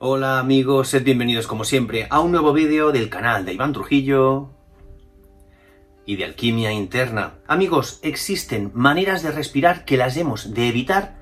Hola amigos, sed bienvenidos como siempre a un nuevo vídeo del canal de Iván Trujillo y de Alquimia Interna. Amigos, existen maneras de respirar que las hemos de evitar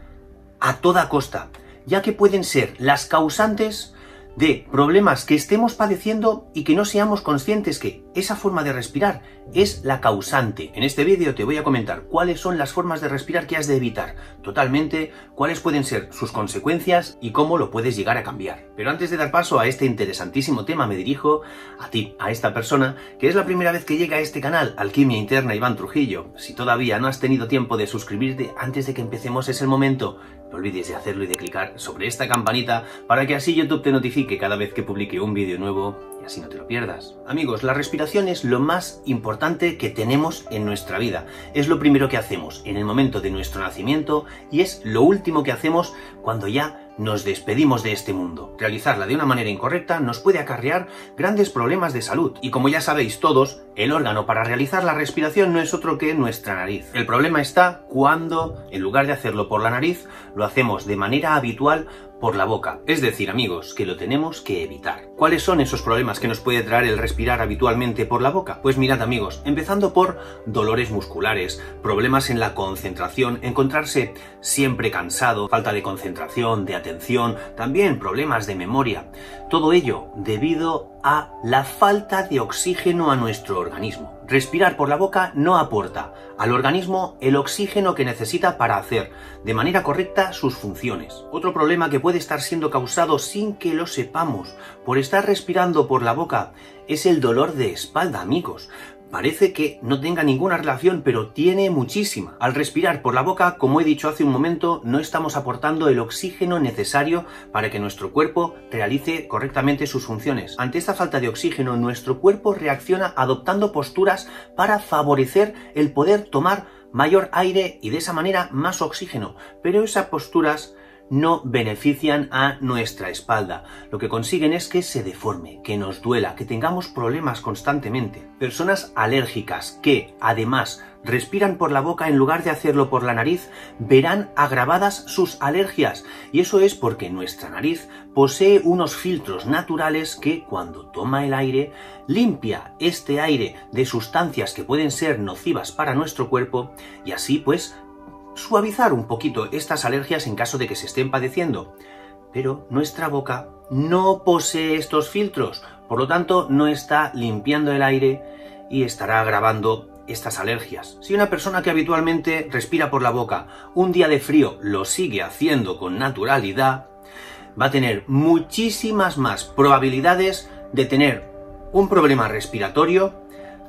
a toda costa, ya que pueden ser las causantes de problemas que estemos padeciendo y que no seamos conscientes que esa forma de respirar es la causante. En este vídeo te voy a comentar cuáles son las formas de respirar que has de evitar totalmente, cuáles pueden ser sus consecuencias y cómo lo puedes llegar a cambiar. Pero antes de dar paso a este interesantísimo tema me dirijo a ti, a esta persona que es la primera vez que llega a este canal, Alquimia Interna Iván Trujillo. Si todavía no has tenido tiempo de suscribirte antes de que empecemos es el momento no olvides de hacerlo y de clicar sobre esta campanita para que así YouTube te notifique cada vez que publique un vídeo nuevo y así no te lo pierdas. Amigos, la respiración es lo más importante que tenemos en nuestra vida. Es lo primero que hacemos en el momento de nuestro nacimiento y es lo último que hacemos cuando ya nos despedimos de este mundo. Realizarla de una manera incorrecta nos puede acarrear grandes problemas de salud. Y como ya sabéis todos, el órgano para realizar la respiración no es otro que nuestra nariz. El problema está cuando, en lugar de hacerlo por la nariz, lo hacemos de manera habitual por la boca. Es decir, amigos, que lo tenemos que evitar. ¿Cuáles son esos problemas que nos puede traer el respirar habitualmente por la boca? Pues mirad, amigos, empezando por dolores musculares, problemas en la concentración, encontrarse siempre cansado, falta de concentración, de atención, también problemas de memoria. Todo ello debido a la falta de oxígeno a nuestro organismo. Respirar por la boca no aporta al organismo el oxígeno que necesita para hacer de manera correcta sus funciones. Otro problema que puede estar siendo causado sin que lo sepamos por estar respirando por la boca es el dolor de espalda, amigos parece que no tenga ninguna relación, pero tiene muchísima. Al respirar por la boca, como he dicho hace un momento, no estamos aportando el oxígeno necesario para que nuestro cuerpo realice correctamente sus funciones. Ante esta falta de oxígeno, nuestro cuerpo reacciona adoptando posturas para favorecer el poder tomar mayor aire y de esa manera más oxígeno. Pero esas posturas no benefician a nuestra espalda. Lo que consiguen es que se deforme, que nos duela, que tengamos problemas constantemente. Personas alérgicas que, además, respiran por la boca en lugar de hacerlo por la nariz, verán agravadas sus alergias. Y eso es porque nuestra nariz posee unos filtros naturales que, cuando toma el aire, limpia este aire de sustancias que pueden ser nocivas para nuestro cuerpo y así pues suavizar un poquito estas alergias en caso de que se estén padeciendo. Pero nuestra boca no posee estos filtros, por lo tanto no está limpiando el aire y estará agravando estas alergias. Si una persona que habitualmente respira por la boca un día de frío lo sigue haciendo con naturalidad, va a tener muchísimas más probabilidades de tener un problema respiratorio,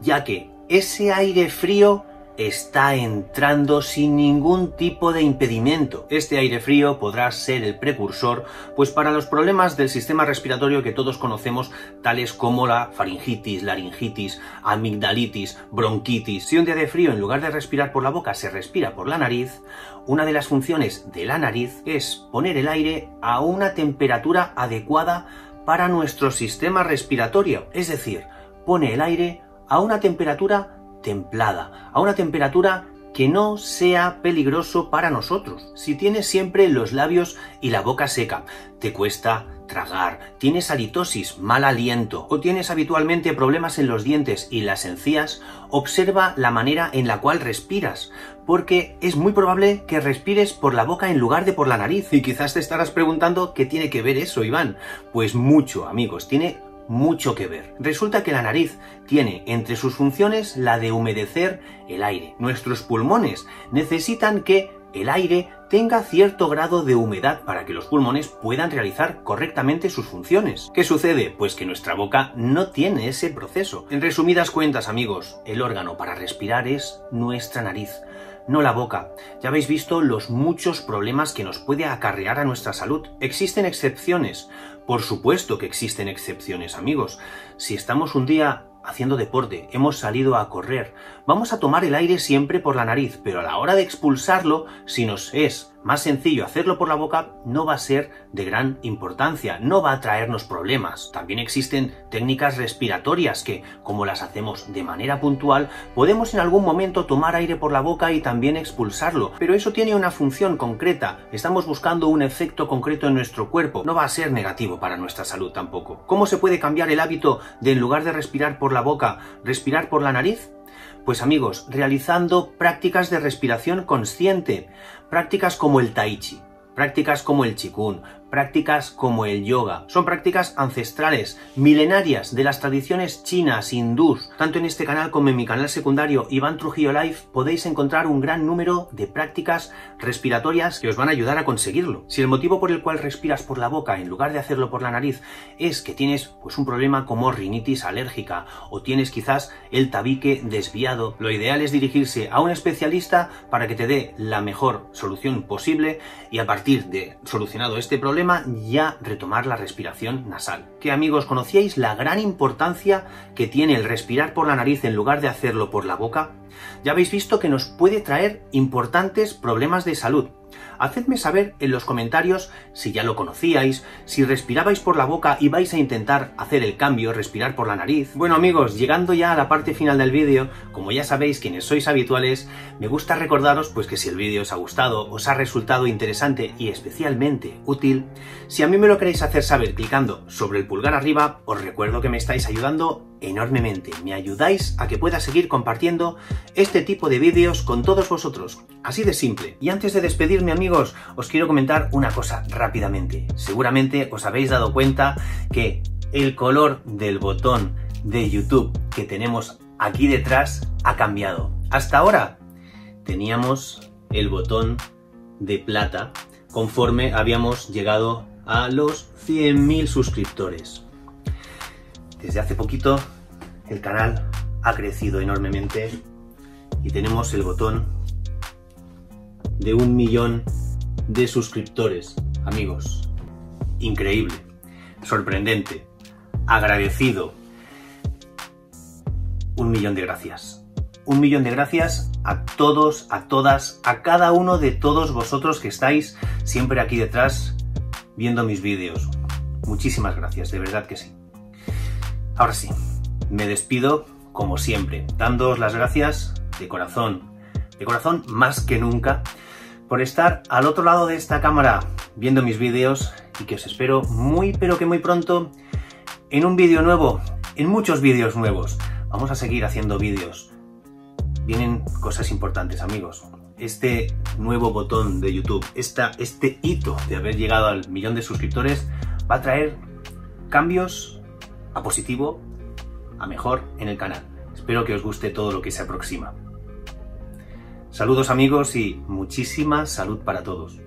ya que ese aire frío está entrando sin ningún tipo de impedimento. Este aire frío podrá ser el precursor, pues para los problemas del sistema respiratorio que todos conocemos, tales como la faringitis, laringitis, amigdalitis, bronquitis. Si un día de frío en lugar de respirar por la boca se respira por la nariz, una de las funciones de la nariz es poner el aire a una temperatura adecuada para nuestro sistema respiratorio, es decir, pone el aire a una temperatura templada, a una temperatura que no sea peligroso para nosotros. Si tienes siempre los labios y la boca seca, te cuesta tragar, tienes halitosis, mal aliento o tienes habitualmente problemas en los dientes y las encías, observa la manera en la cual respiras, porque es muy probable que respires por la boca en lugar de por la nariz. Y quizás te estarás preguntando qué tiene que ver eso, Iván. Pues mucho, amigos, tiene mucho que ver. Resulta que la nariz tiene entre sus funciones la de humedecer el aire. Nuestros pulmones necesitan que el aire tenga cierto grado de humedad para que los pulmones puedan realizar correctamente sus funciones. ¿Qué sucede? Pues que nuestra boca no tiene ese proceso. En resumidas cuentas, amigos, el órgano para respirar es nuestra nariz no la boca. Ya habéis visto los muchos problemas que nos puede acarrear a nuestra salud. Existen excepciones. Por supuesto que existen excepciones, amigos. Si estamos un día haciendo deporte, hemos salido a correr, vamos a tomar el aire siempre por la nariz, pero a la hora de expulsarlo, si nos es más sencillo hacerlo por la boca, no va a ser de gran importancia, no va a traernos problemas. También existen técnicas respiratorias que, como las hacemos de manera puntual, podemos en algún momento tomar aire por la boca y también expulsarlo. Pero eso tiene una función concreta, estamos buscando un efecto concreto en nuestro cuerpo, no va a ser negativo para nuestra salud tampoco. ¿Cómo se puede cambiar el hábito de en lugar de respirar por la boca, respirar por la nariz? Pues amigos, realizando prácticas de respiración consciente, prácticas como el tai chi, prácticas como el chikun, prácticas como el yoga. Son prácticas ancestrales, milenarias de las tradiciones chinas, hindús. Tanto en este canal como en mi canal secundario Iván Trujillo Life podéis encontrar un gran número de prácticas respiratorias que os van a ayudar a conseguirlo. Si el motivo por el cual respiras por la boca en lugar de hacerlo por la nariz es que tienes pues un problema como rinitis alérgica o tienes quizás el tabique desviado, lo ideal es dirigirse a un especialista para que te dé la mejor solución posible y a partir de solucionado este ya retomar la respiración nasal. Que amigos, ¿conocíais la gran importancia que tiene el respirar por la nariz en lugar de hacerlo por la boca? Ya habéis visto que nos puede traer importantes problemas de salud. Hacedme saber en los comentarios si ya lo conocíais, si respirabais por la boca y vais a intentar hacer el cambio, respirar por la nariz. Bueno amigos, llegando ya a la parte final del vídeo, como ya sabéis quienes sois habituales, me gusta recordaros pues que si el vídeo os ha gustado, os ha resultado interesante y especialmente útil, si a mí me lo queréis hacer saber clicando sobre el pulgar arriba, os recuerdo que me estáis ayudando enormemente. Me ayudáis a que pueda seguir compartiendo este tipo de vídeos con todos vosotros. Así de simple. Y antes de despedirme amigos, os quiero comentar una cosa rápidamente. Seguramente os habéis dado cuenta que el color del botón de YouTube que tenemos aquí detrás ha cambiado. Hasta ahora teníamos el botón de plata conforme habíamos llegado a los 100.000 suscriptores. Desde hace poquito el canal ha crecido enormemente y tenemos el botón de un millón de suscriptores, amigos. Increíble, sorprendente, agradecido. Un millón de gracias. Un millón de gracias a todos, a todas, a cada uno de todos vosotros que estáis siempre aquí detrás viendo mis vídeos. Muchísimas gracias, de verdad que sí. Ahora sí, me despido como siempre, dándoos las gracias de corazón, de corazón más que nunca, por estar al otro lado de esta cámara viendo mis vídeos y que os espero muy pero que muy pronto en un vídeo nuevo, en muchos vídeos nuevos. Vamos a seguir haciendo vídeos. Vienen cosas importantes, amigos. Este nuevo botón de YouTube, esta, este hito de haber llegado al millón de suscriptores, va a traer cambios a positivo a mejor en el canal. Espero que os guste todo lo que se aproxima. Saludos amigos y muchísima salud para todos.